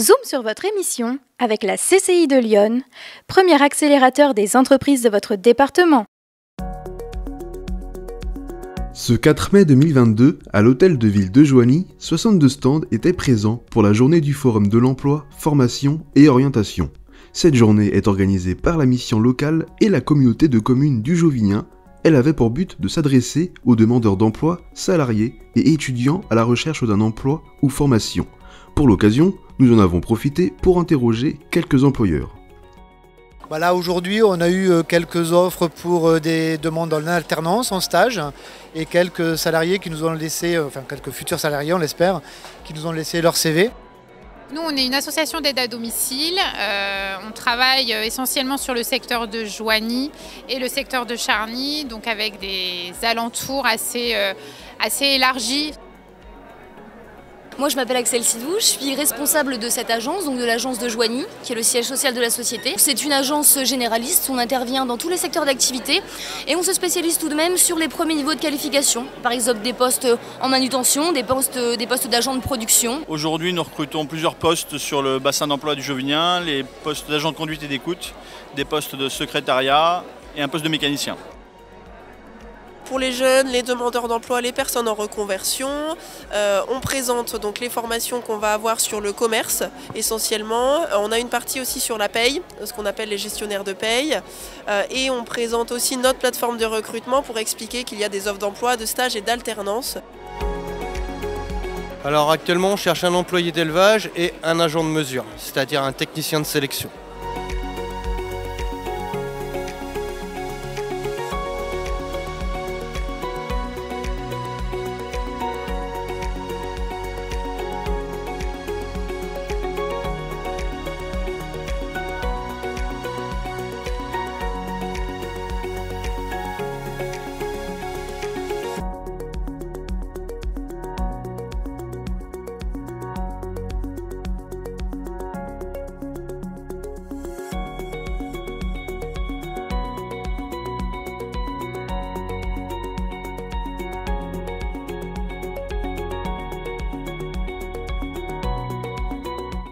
Zoom sur votre émission avec la CCI de Lyon, premier accélérateur des entreprises de votre département. Ce 4 mai 2022, à l'hôtel de ville de Joigny, 62 stands étaient présents pour la journée du Forum de l'emploi, formation et orientation. Cette journée est organisée par la mission locale et la communauté de communes du Jovinien. Elle avait pour but de s'adresser aux demandeurs d'emploi, salariés et étudiants à la recherche d'un emploi ou formation. Pour l'occasion, nous en avons profité pour interroger quelques employeurs. Voilà, aujourd'hui, on a eu euh, quelques offres pour euh, des demandes en alternance, en stage, et quelques salariés qui nous ont laissé, euh, enfin quelques futurs salariés, on l'espère, qui nous ont laissé leur CV. Nous, on est une association d'aide à domicile. on travaille essentiellement sur le secteur de Joigny et le secteur de Charny, donc avec des alentours assez, assez élargis. Moi, je m'appelle Axel Sidou, je suis responsable de cette agence, donc de l'agence de Joigny, qui est le siège social de la société. C'est une agence généraliste, on intervient dans tous les secteurs d'activité et on se spécialise tout de même sur les premiers niveaux de qualification. Par exemple, des postes en manutention, des postes, des postes d'agent de production. Aujourd'hui, nous recrutons plusieurs postes sur le bassin d'emploi du Jovinien, les postes d'agent de conduite et d'écoute, des postes de secrétariat et un poste de mécanicien pour les jeunes, les demandeurs d'emploi, les personnes en reconversion. Euh, on présente donc les formations qu'on va avoir sur le commerce essentiellement. Euh, on a une partie aussi sur la paye, ce qu'on appelle les gestionnaires de paye. Euh, et on présente aussi notre plateforme de recrutement pour expliquer qu'il y a des offres d'emploi, de stage et d'alternance. Alors actuellement on cherche un employé d'élevage et un agent de mesure, c'est-à-dire un technicien de sélection.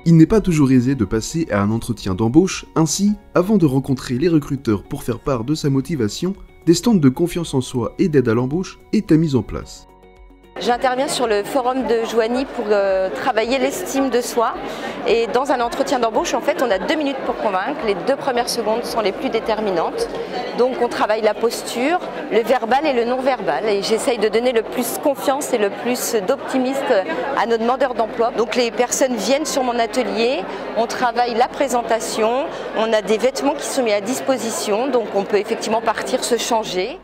Il n'est pas toujours aisé de passer à un entretien d'embauche, ainsi, avant de rencontrer les recruteurs pour faire part de sa motivation, des stands de confiance en soi et d'aide à l'embauche étaient mis en place. J'interviens sur le forum de Joigny pour euh, travailler l'estime de soi. Et dans un entretien d'embauche, en fait, on a deux minutes pour convaincre. Les deux premières secondes sont les plus déterminantes. Donc on travaille la posture, le verbal et le non-verbal. Et j'essaye de donner le plus confiance et le plus d'optimisme à nos demandeurs d'emploi. Donc les personnes viennent sur mon atelier, on travaille la présentation, on a des vêtements qui sont mis à disposition, donc on peut effectivement partir se changer.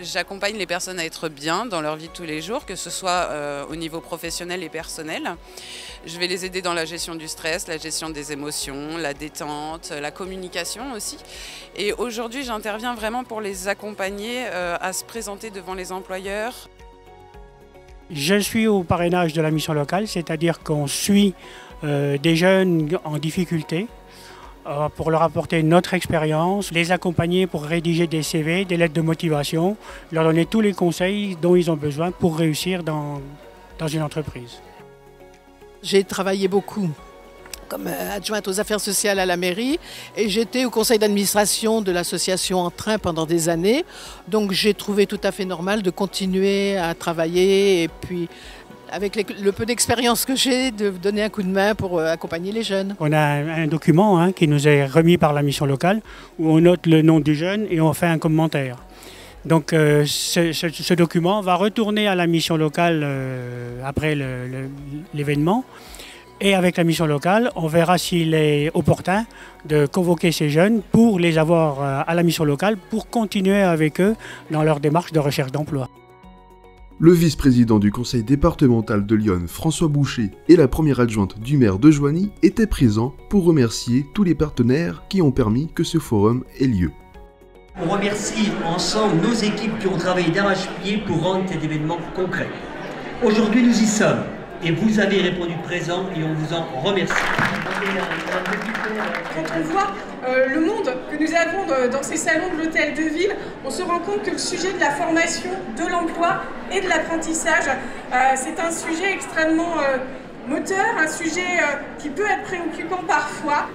J'accompagne les personnes à être bien dans leur vie de tous les jours, que ce soit euh, au niveau professionnel et personnel. Je vais les aider dans la gestion du stress, la gestion des émotions, la détente, la communication aussi. Et aujourd'hui, j'interviens vraiment pour les accompagner euh, à se présenter devant les employeurs. Je suis au parrainage de la mission locale, c'est-à-dire qu'on suit euh, des jeunes en difficulté pour leur apporter notre expérience, les accompagner pour rédiger des CV, des lettres de motivation, leur donner tous les conseils dont ils ont besoin pour réussir dans, dans une entreprise. J'ai travaillé beaucoup comme euh, adjointe aux affaires sociales à la mairie et j'étais au conseil d'administration de l'association En Train pendant des années. Donc j'ai trouvé tout à fait normal de continuer à travailler et puis avec le peu d'expérience que j'ai, de donner un coup de main pour euh, accompagner les jeunes. On a un document hein, qui nous est remis par la mission locale où on note le nom du jeune et on fait un commentaire. Donc euh, ce, document va retourner à la mission locale euh, après l'événement. Et avec la mission locale, on verra s'il est opportun de convoquer ces jeunes pour les avoir à la mission locale, pour continuer avec eux dans leur démarche de recherche d'emploi. Le vice-président du conseil départemental de Lyon, François Boucher, et la première adjointe du maire de Joigny étaient présents pour remercier tous les partenaires qui ont permis que ce forum ait lieu. On remercie ensemble nos équipes qui ont travaillé d'arrache-pied pour rendre cet événement concret. Aujourd'hui, nous y sommes et vous avez répondu présent et on vous en remercie. Euh, le monde que nous avons dans ces salons de l'hôtel de ville, on se rend compte que le sujet de la formation, de l'emploi et de l'apprentissage, euh, c'est un sujet extrêmement euh, moteur, un sujet qui peut être préoccupant parfois,